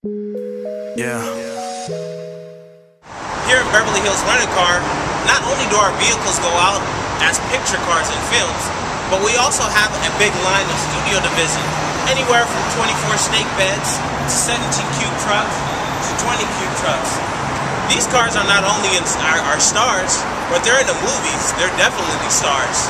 Yeah. Here at Beverly Hills Rent A Car, not only do our vehicles go out as picture cars and films, but we also have a big line of studio division, anywhere from 24 stake beds to 17 cube trucks to 20 cube trucks. These cars are not only in our, our stars, but they're in the movies. They're definitely stars.